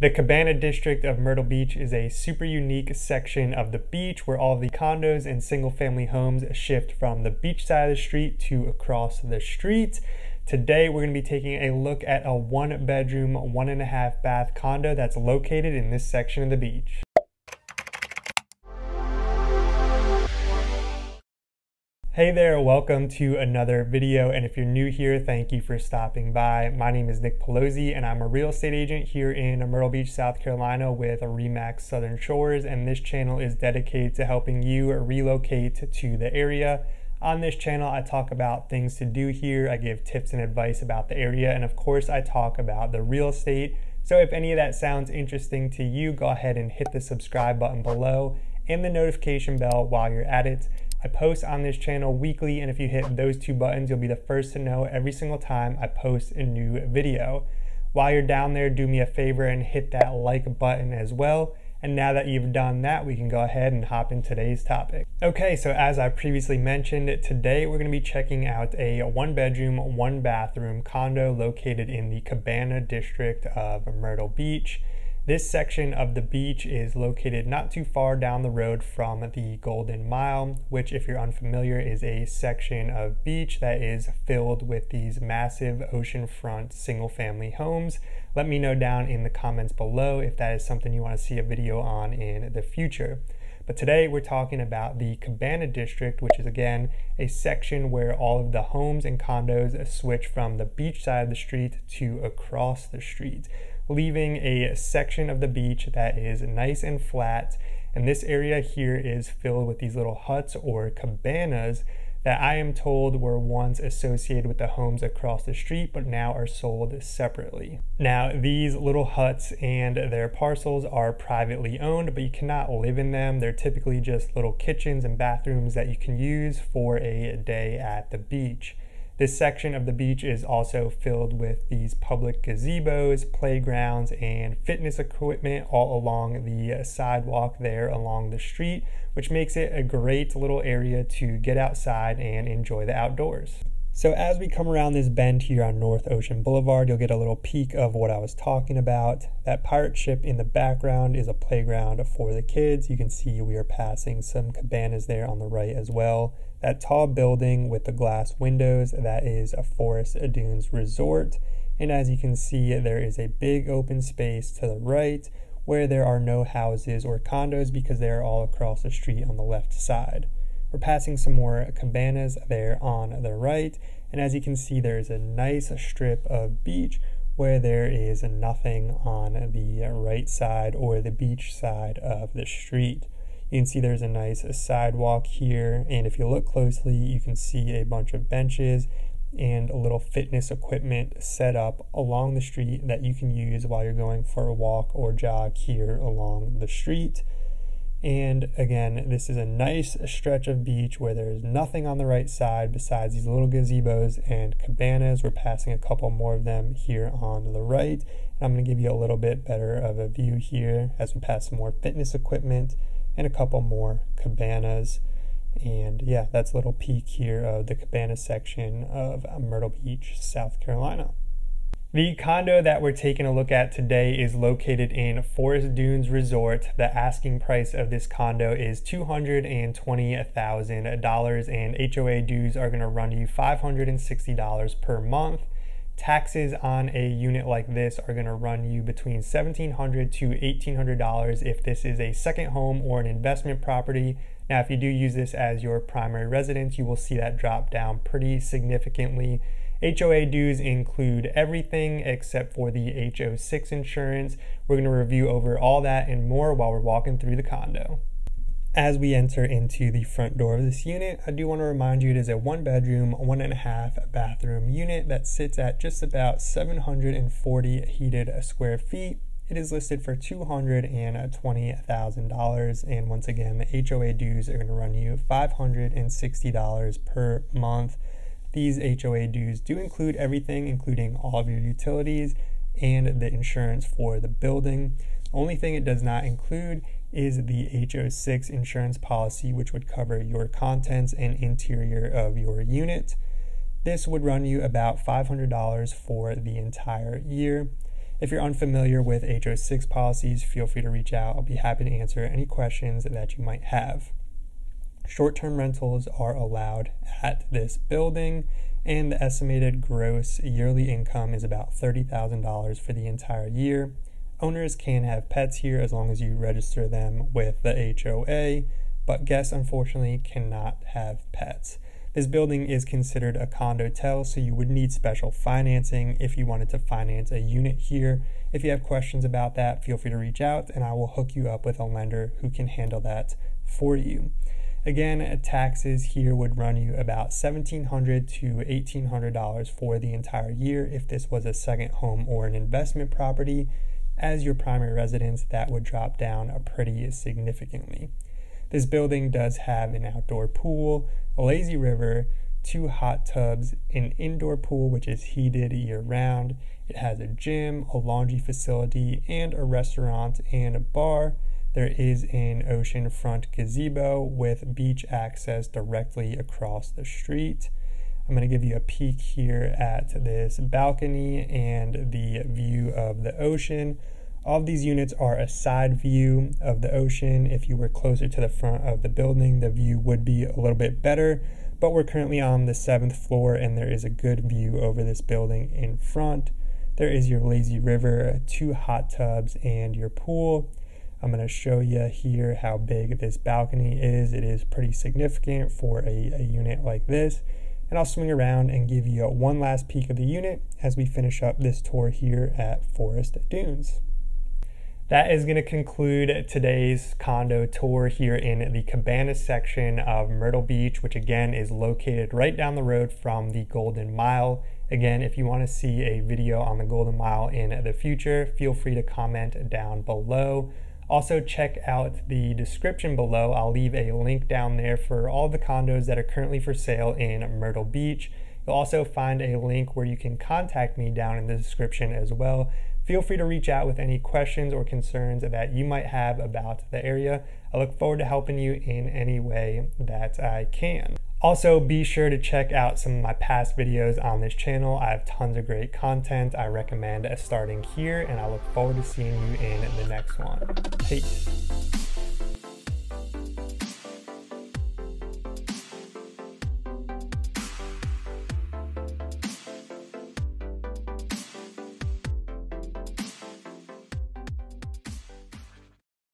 The Cabana District of Myrtle Beach is a super unique section of the beach where all the condos and single family homes shift from the beach side of the street to across the street. Today, we're going to be taking a look at a one bedroom, one and a half bath condo that's located in this section of the beach. Hey there, welcome to another video. And if you're new here, thank you for stopping by. My name is Nick Paolozzi, and I'm a real estate agent here in Myrtle Beach, South Carolina with Remax Southern Shores. And this channel is dedicated to helping you relocate to the area. On this channel, I talk about things to do here. I give tips and advice about the area. And of course, I talk about the real estate. So if any of that sounds interesting to you, go ahead and hit the subscribe button below and the notification bell while you're at it. I post on this channel weekly, and if you hit those two buttons, you'll be the first to know every single time I post a new video. While you're down there, do me a favor and hit that like button as well. And now that you've done that, we can go ahead and hop in today's topic. Okay, so as I previously mentioned, today we're going to be checking out a one bedroom, one bathroom condo located in the Cabana district of Myrtle Beach. This section of the beach is located not too far down the road from the Golden Mile, which, if you're unfamiliar, is a section of beach that is filled with these massive oceanfront single family homes. Let me know down in the comments below if that is something you want to see a video on in the future. But today we're talking about the Cabana District, which is again a section where all of the homes and condos switch from the beach side of the street to across the street leaving a section of the beach that is nice and flat. And this area here is filled with these little huts or cabanas that I am told were once associated with the homes across the street, but now are sold separately. Now, these little huts and their parcels are privately owned, but you cannot live in them. They're typically just little kitchens and bathrooms that you can use for a day at the beach. This section of the beach is also filled with these public gazebos, playgrounds, and fitness equipment all along the sidewalk there along the street, which makes it a great little area to get outside and enjoy the outdoors. So as we come around this bend here on North Ocean Boulevard, you'll get a little peek of what I was talking about. That pirate ship in the background is a playground for the kids. You can see we are passing some cabanas there on the right as well. That tall building with the glass windows, that is a Forest Dunes Resort. And as you can see, there is a big open space to the right where there are no houses or condos because they are all across the street on the left side. We're passing some more cabanas there on the right, and as you can see, there's a nice strip of beach where there is nothing on the right side or the beach side of the street. You can see there's a nice sidewalk here, and if you look closely, you can see a bunch of benches and a little fitness equipment set up along the street that you can use while you're going for a walk or jog here along the street. And again, this is a nice stretch of beach where there's nothing on the right side besides these little gazebos and cabanas. We're passing a couple more of them here on the right. And I'm going to give you a little bit better of a view here as we pass some more fitness equipment and a couple more cabanas. And yeah, that's a little peek here of the cabana section of Myrtle Beach, South Carolina. The condo that we're taking a look at today is located in Forest Dunes Resort. The asking price of this condo is $220,000 and HOA dues are going to run you $560 per month. Taxes on a unit like this are going to run you between 1,700 to $1,800 if this is a second home or an investment property. Now, if you do use this as your primary residence, you will see that drop down pretty significantly HOA dues include everything except for the HO6 insurance. We're going to review over all that and more while we're walking through the condo. As we enter into the front door of this unit, I do want to remind you it is a one bedroom, one and a half bathroom unit that sits at just about 740 heated square feet. It is listed for $220,000. And once again, the HOA dues are going to run you $560 per month. These HOA dues do include everything, including all of your utilities and the insurance for the building. Only thing it does not include is the HO6 insurance policy, which would cover your contents and interior of your unit. This would run you about $500 for the entire year. If you're unfamiliar with HO6 policies, feel free to reach out. I'll be happy to answer any questions that you might have. Short term rentals are allowed at this building, and the estimated gross yearly income is about $30,000 for the entire year. Owners can have pets here as long as you register them with the HOA, but guests unfortunately cannot have pets. This building is considered a condo condotel, so you would need special financing if you wanted to finance a unit here. If you have questions about that, feel free to reach out and I will hook you up with a lender who can handle that for you. Again, taxes here would run you about $1,700 to $1,800 for the entire year if this was a second home or an investment property. As your primary residence, that would drop down a pretty significantly. This building does have an outdoor pool, a lazy river, two hot tubs, an indoor pool which is heated year round. It has a gym, a laundry facility, and a restaurant and a bar. There is an oceanfront gazebo with beach access directly across the street. I'm going to give you a peek here at this balcony and the view of the ocean. All of these units are a side view of the ocean. If you were closer to the front of the building, the view would be a little bit better. But we're currently on the seventh floor, and there is a good view over this building in front. There is your lazy river, two hot tubs, and your pool. I'm going to show you here how big this balcony is. It is pretty significant for a, a unit like this. And I'll swing around and give you one last peek of the unit as we finish up this tour here at Forest Dunes that is going to conclude today's condo tour here in the Cabanas section of Myrtle Beach, which again is located right down the road from the Golden Mile. Again, if you want to see a video on the Golden Mile in the future, feel free to comment down below. Also, check out the description below. I'll leave a link down there for all the condos that are currently for sale in Myrtle Beach. You'll also find a link where you can contact me down in the description as well Feel free to reach out with any questions or concerns that you might have about the area. I look forward to helping you in any way that I can. Also, be sure to check out some of my past videos on this channel. I have tons of great content I recommend starting here, and I look forward to seeing you in the next one. Peace.